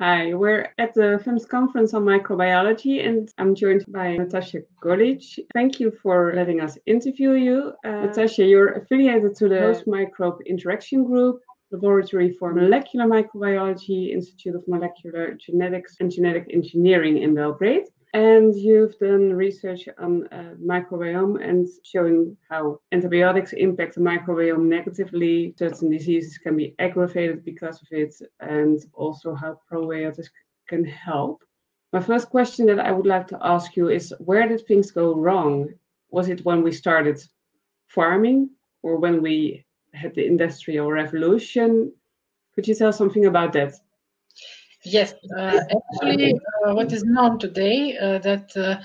Hi, we're at the FEMS conference on microbiology, and I'm joined by Natasha Golic. Thank you for letting us interview you. Uh, Natasha, you're affiliated to the Host Microbe Interaction Group, Laboratory for Molecular Microbiology, Institute of Molecular Genetics and Genetic Engineering in Belgrade. And you've done research on uh, microbiome and showing how antibiotics impact the microbiome negatively. Certain diseases can be aggravated because of it, and also how probiotics can help. My first question that I would like to ask you is where did things go wrong? Was it when we started farming or when we had the industrial revolution? Could you tell something about that? Yes, uh, actually, uh, what is known today uh, that uh,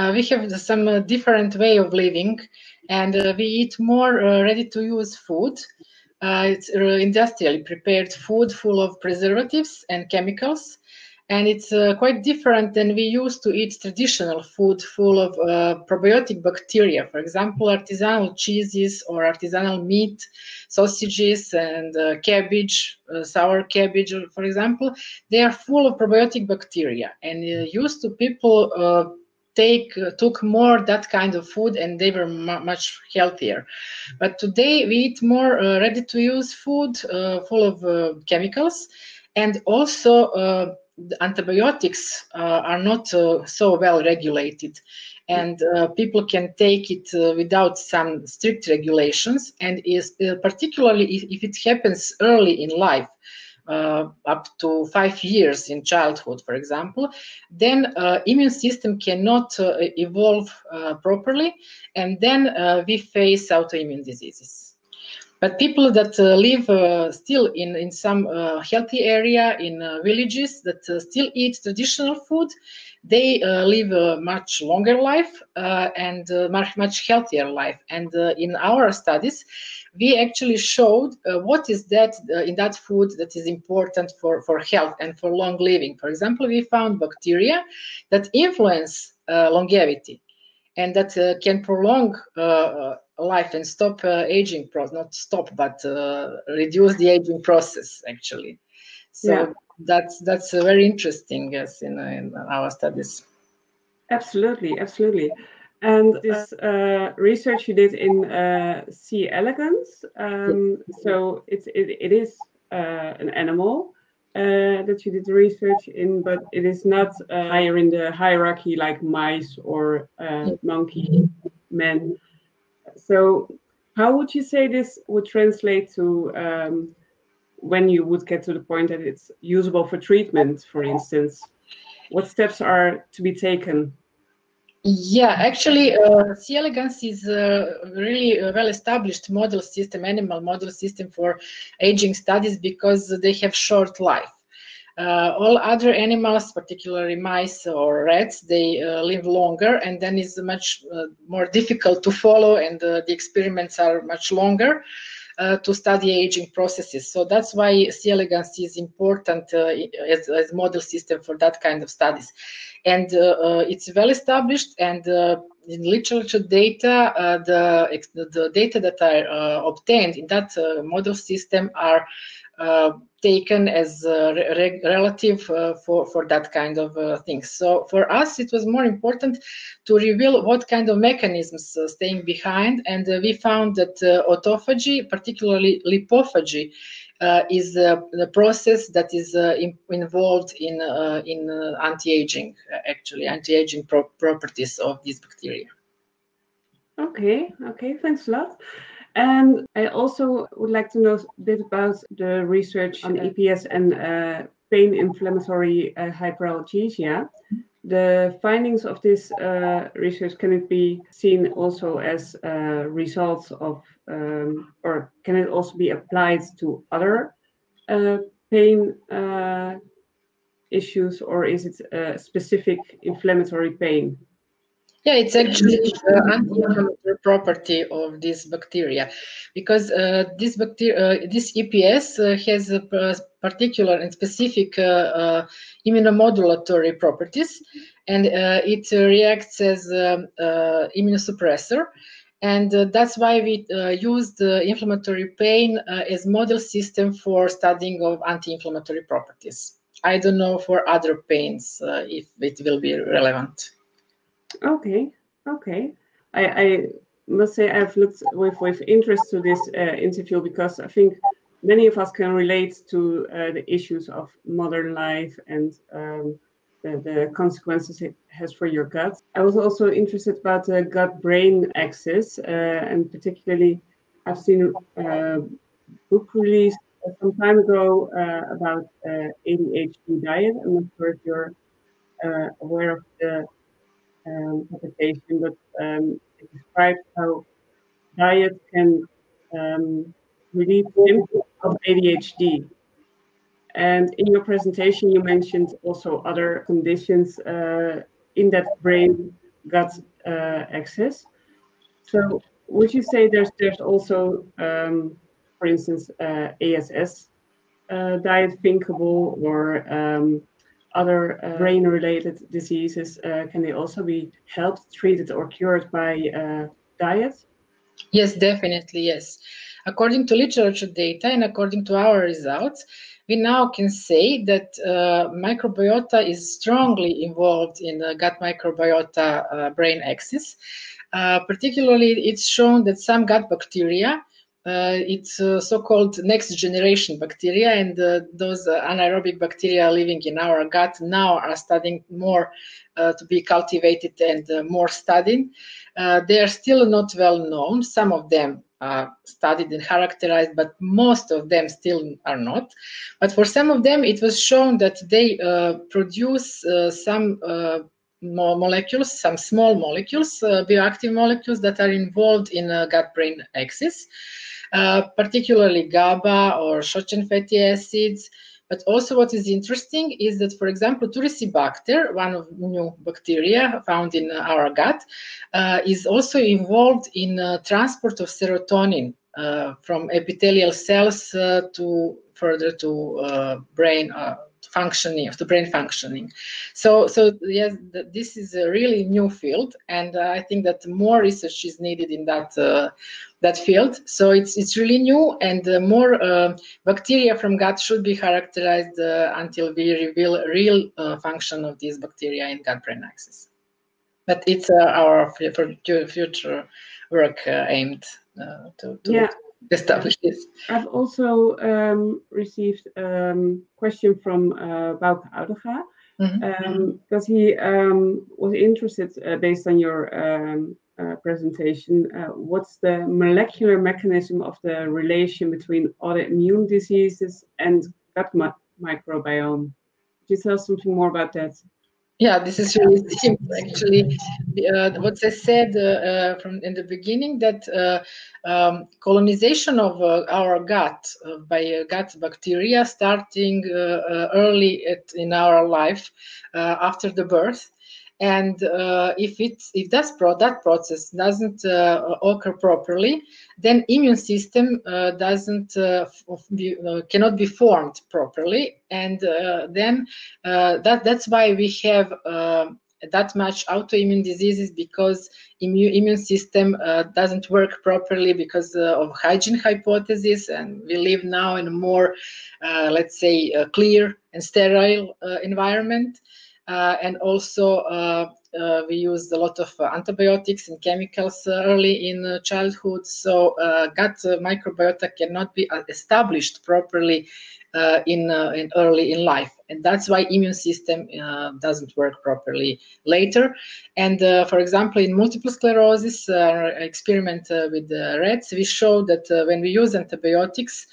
uh, we have some uh, different way of living, and we eat more ready-to-use food. it's industrially prepared food full of preservatives and chemicals, and it's uh, quite different than we used to eat traditional food full of uh, probiotic bacteria. For example, artisanal cheeses or artisanal meat, sausages, and uh, cabbage, uh, sour cabbage, for example, they are full of probiotic bacteria. And uh, used to people uh, take took more that kind of food and they were much healthier but today we eat more ready to use food full of chemicals and also antibiotics uh, are not uh, so well regulated. And uh, people can take it uh, without some strict regulations. And is uh, particularly if, if, it happens early in life uh, up to five years in childhood for example then immune system cannot evolve properly. And then we face autoimmune diseases but people that uh, live uh, still in, in some uh, healthy area in uh, villages that uh, still eat traditional food, they uh, live a much longer life and much, much healthier life. And in our studies, we actually showed what is that in that food that is important for, for health and for long living. For example, we found bacteria that influence longevity and that uh, can prolong uh, life and stop uh, aging process not stop but uh, reduce the aging process actually so yeah. that's that's uh, very interesting yes in, in our studies absolutely absolutely and this uh, research you did in uh, C. elegans, um, so it's it, it is uh, an animal that you did the research in, but it is not higher in the hierarchy like mice or monkey men. So, how would you say this would translate to um, when you would get to the point that it's usable for treatment, for instance? What steps are to be taken? Yeah, actually, uh, C. elegans is a really well-established model system, animal model system for aging studies because they have short life. Uh, all other animals, particularly mice or rats, they uh, live longer and then it's much uh, more difficult to follow and uh, the experiments are much longer uh, to study aging processes. So that's why C. elegans is important uh, as, as model system for that kind of studies. And it's well established and in literature data, the, the data that are obtained in that model system are taken as re relative uh, for, for that kind of uh, things. So for us, it was more important to reveal what kind of mechanisms staying behind. And we found that autophagy, particularly lipophagy, uh, is uh, the process that is uh, in, involved in in anti-aging, actually anti-aging pro properties of these bacteria. Okay, okay, thanks a lot. And I also would like to know a bit about the research on EPS and uh, pain inflammatory uh, hyperalgesia. The findings of this uh, research can it be seen also as uh, results of, um, or can it also be applied to other uh, pain uh, issues, or is it a specific inflammatory pain? Yeah, it's actually the anti-inflammatory property of this bacteria, because uh, this bacteria, uh, this EPS uh, has a particular and specific uh, uh, immunomodulatory properties, and uh, it reacts as um, immunosuppressor, and that's why we use the inflammatory pain as model system for studying of anti-inflammatory properties. I don't know for other pains uh, if it will be relevant. Okay, okay. I, I must say I've looked with, with interest to this uh, interview because I think many of us can relate to uh, the issues of modern life and um, the, the, consequences it has for your gut. I was also interested about the gut-brain axis, uh, and particularly I've seen a uh, book released some time ago uh, about uh, ADHD diet. I'm not sure if you're aware of the um, publication, but um, it describes how diet can um, relieve symptoms of ADHD. And in your presentation, you mentioned also other conditions uh, in that brain gut uh. So, would you say there's there's also, um, for instance, uh, ASS uh, diet thinkable or um, other uh, brain-related diseases? Uh, can they also be helped, treated, or cured by diet? Yes, definitely. Yes. According to literature data and according to our results, we now can say that uh, microbiota is strongly involved in the gut microbiota uh, brain axis. Uh, particularly, it's shown that some gut bacteria, uh, it's uh, so-called next generation bacteria, and uh, those anaerobic bacteria living in our gut now are studying more to be cultivated and more studied. they are still not well known. Some of them are studied and characterized, but most of them still are not. But for some of them, it was shown that they uh, produce uh, some uh, molecules, some small molecules, uh, bioactive molecules that are involved in gut-brain axis, uh, particularly GABA or short-chain fatty acids, but also what is interesting is that, for example, Turicibacter, one of new bacteria found in our gut, uh, is also involved in uh, transport of serotonin uh, from epithelial cells uh, to further to uh, brain uh, functioning of the brain functioning so so yes this is a really new field and i think that more research is needed in that that field. So it's it's really new, and uh, more uh, bacteria from gut should be characterized uh, until we reveal real uh, function of these bacteria in gut-brain axis. But it's uh, our future work uh, aimed to, to yeah. Establish this. I've also um, received a um, question from uh, Bauke Oudega. Mm-hmm. Um, because he um, was interested, based on your um, uh, presentation, uh, what's the molecular mechanism of the relation between autoimmune diseases and gut mi- microbiome? Could you tell us something more about that? Yeah, this is really simple actually. Uh, what I said uh, uh, from in the beginning that uh, um, colonization of our gut by gut bacteria starting early at, in our life after the birth and uh, if it if that, pro- that process doesn't uh, occur properly then immune system uh, doesn't uh, be, uh, cannot be formed properly. And uh, then that that's why we have that much autoimmune diseases because immune, immune system doesn't work properly because of hygiene hypothesis. And we live now in a more let's say clear and sterile environment Uh, and also uh, uh, we used a lot of uh, antibiotics and chemicals early in uh, childhood. So gut microbiota cannot be established properly uh, in, uh, in, early in life and that's why immune system uh, doesn't work properly later and for example in multiple sclerosis experiment with rats we showed that when we use antibiotics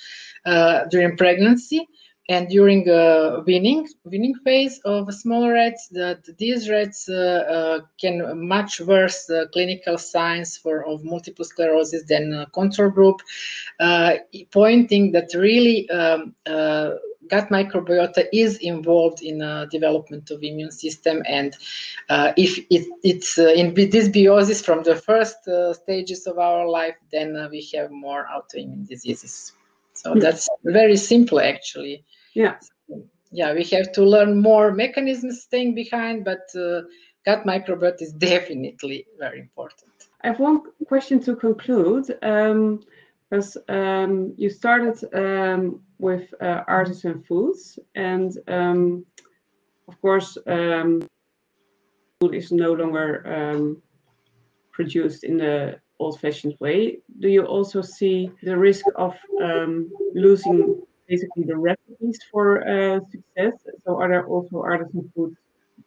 during pregnancy and during a winning weaning phase of smaller rats that these rats uh, uh, can much worse uh, clinical signs for of multiple sclerosis than control group. Uh, pointing that really um, uh, gut microbiota is involved in uh, development of immune system. And uh, if it, it's uh, in dysbiosis from the first stages of our life then we have more autoimmune diseases. So hmm. that's very simple actually yeah. yeah, we have to learn more mechanisms staying behind, but uh, gut microbiota is definitely very important. I have one question to conclude. Um, because um, you started um, with uh, artisan foods, and um, of course, um, food is no longer um, produced in the old-fashioned way. Do you also see the risk of um, losing basically the recipes for uh, success? So, are there also artisan foods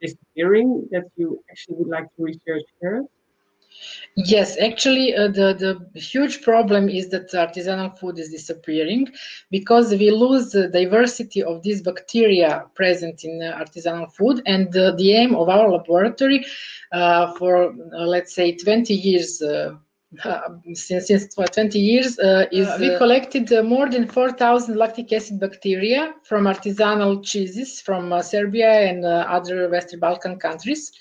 disappearing that you actually would like to research here? Yes, actually, uh, the the huge problem is that artisanal food is disappearing because we lose the diversity of these bacteria present in uh, artisanal food. And uh, the aim of our laboratory uh, for uh, let's say 20 years. Uh, since, since 20 years is we collected more than 4,000 lactic acid bacteria from artisanal cheeses from Serbia and other Western Balkan countries.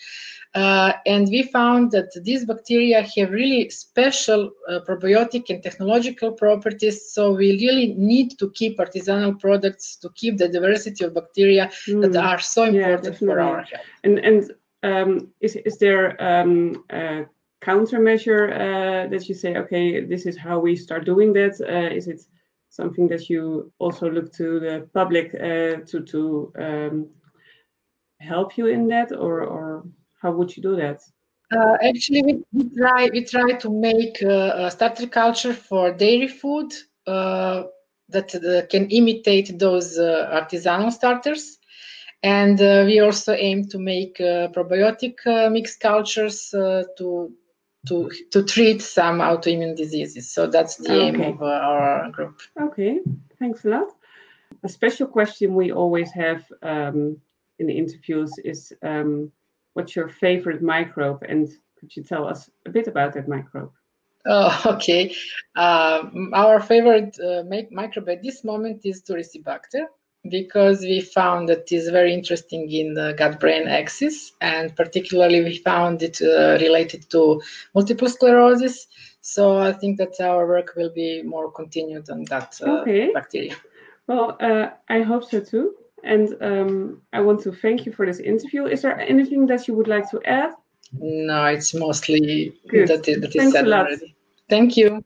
Uh, and we found that these bacteria have really special uh, probiotic and technological properties. So we really need to keep artisanal products to keep the diversity of bacteria mm. that are so important yeah, for our health. And and um, is is there um, a countermeasure uh, that you say, okay, this is how we start doing that? Uh, is it something that you also look to the public uh, to to um, help you in that, or or how would you do that? Uh, actually, we, we, try we try to make uh, a starter culture for dairy food uh, that uh, can imitate those uh, artisanal starters, and we also aim to make probiotic mixed cultures to to to treat some autoimmune diseases. So that's the okay. aim of our group. Okay, thanks a lot. A special question we always have um, in the interviews is. Um, what's your favorite microbe and could you tell us a bit about that microbe? Oh, okay. Uh, our favorite uh, microbe at this moment is Turicibacter because we found that is very interesting in the gut-brain axis, and particularly we found it uh, related to multiple sclerosis. So I think that our work will be more continued on that uh, okay. bacteria. Well, uh, I hope so too. And um, I want to thank you for this interview. Is there anything that you would like to add? No, it's mostly Good. that, that is said already. Thank you.